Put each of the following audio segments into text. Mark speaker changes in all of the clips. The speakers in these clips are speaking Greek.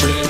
Speaker 1: Shrimp.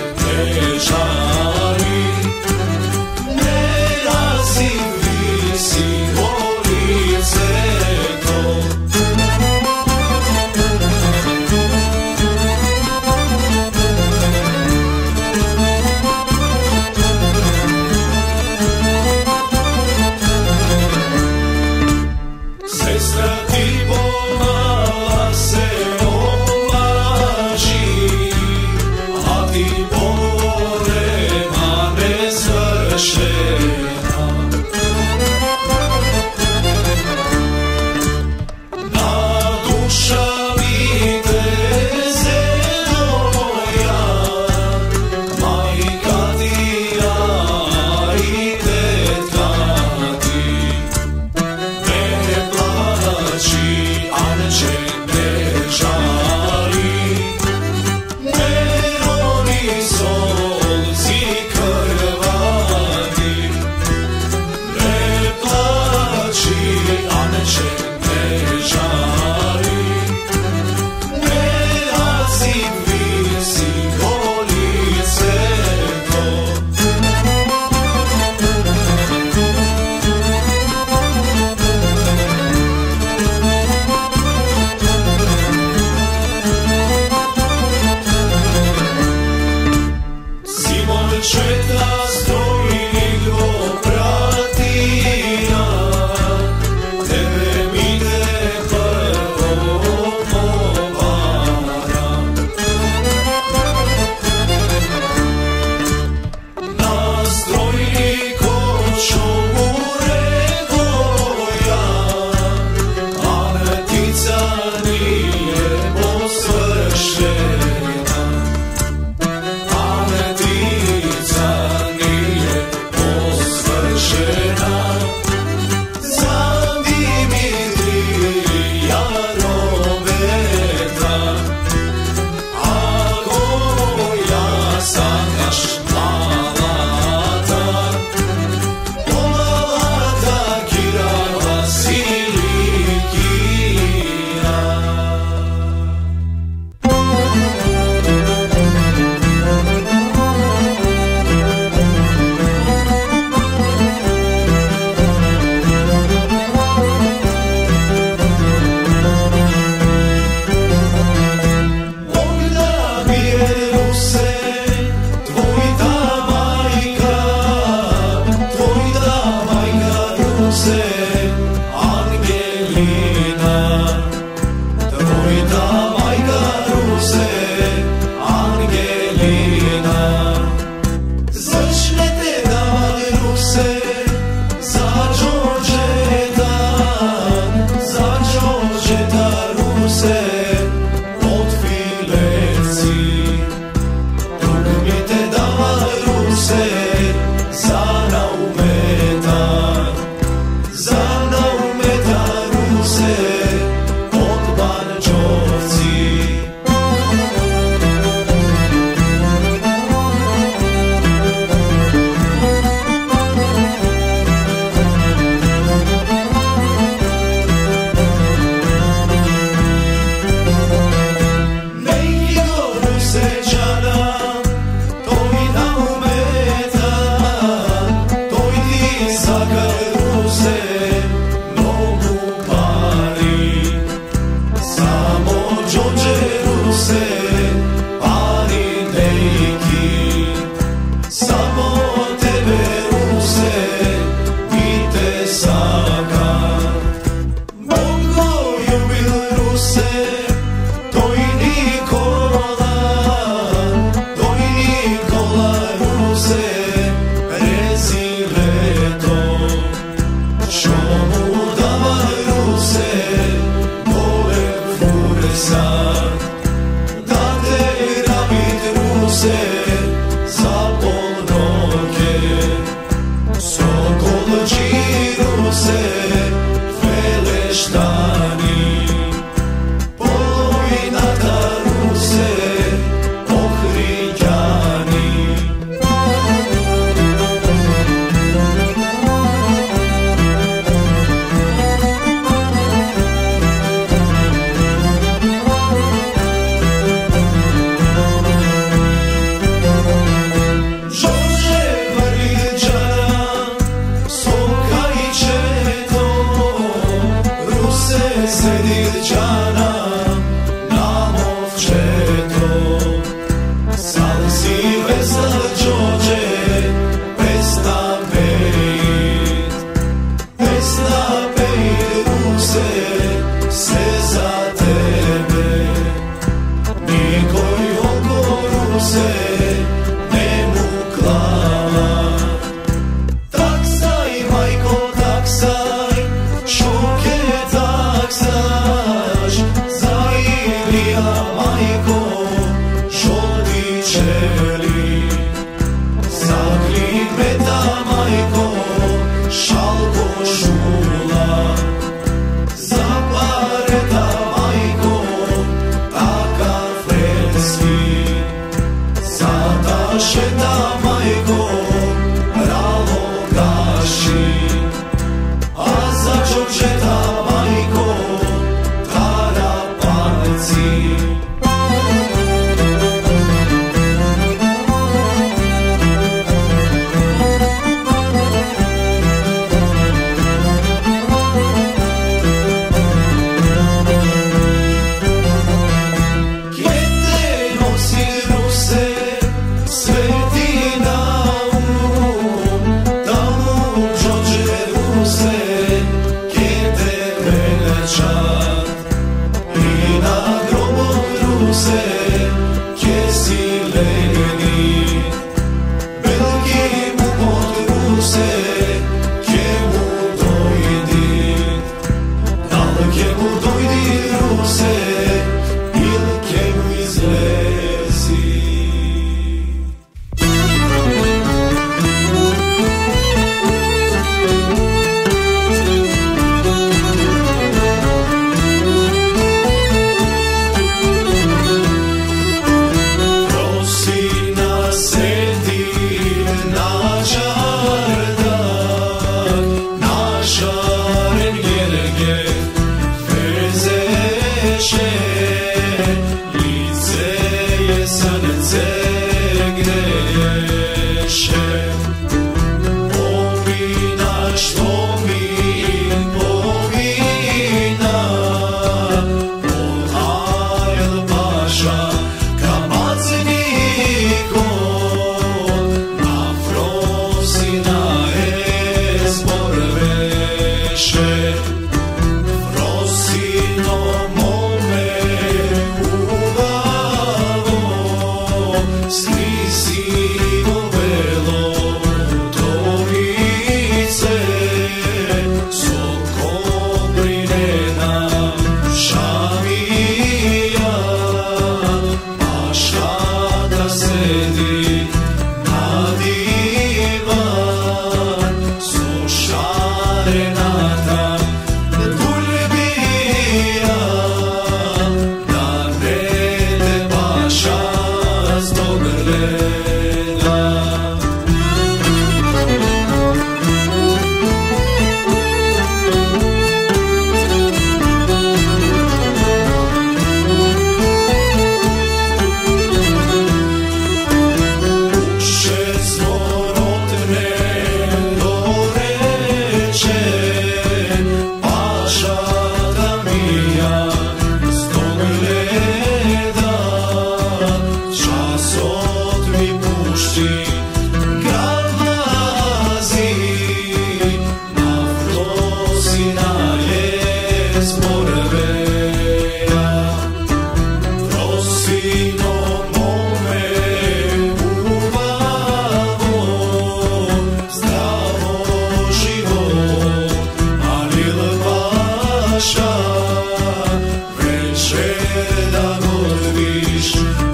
Speaker 1: Μετά, μόρφη!